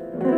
Bye.